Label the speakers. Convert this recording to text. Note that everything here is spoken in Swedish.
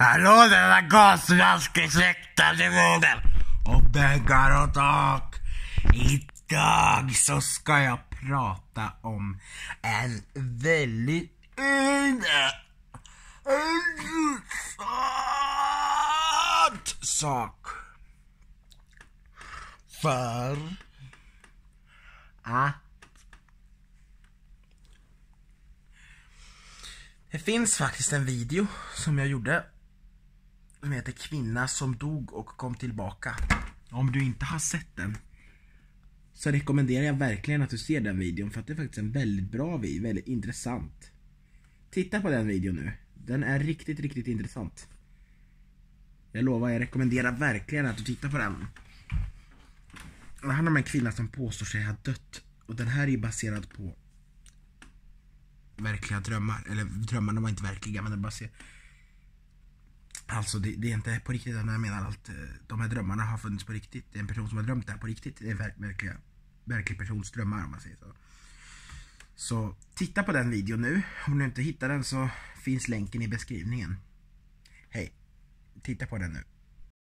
Speaker 1: Hallå denna gasmaskesläktade vågen och bäggar och tak. Idag så ska jag prata om en väldigt intressant sak. För att Det finns faktiskt en video som jag gjorde som heter Kvinna som dog och kom tillbaka. Om du inte har sett den så rekommenderar jag verkligen att du ser den videon för att det är faktiskt en väldigt bra video, väldigt intressant. Titta på den videon nu. Den är riktigt, riktigt intressant. Jag lovar, jag rekommenderar verkligen att du tittar på den. Det handlar om en kvinna som påstår sig ha dött och den här är ju baserad på verkliga drömmar. Eller drömmarna var inte verkliga men den bara Alltså det, det, är inte på riktigt när jag menar att eh, de här drömmarna har funnits på riktigt. Det är en person som har drömt det här på riktigt. Det är verk, verkliga, verklig persons drömmar om man säger så. Så titta på den videon nu. Om du inte hittar den så finns länken i beskrivningen. Hej! Titta på den nu.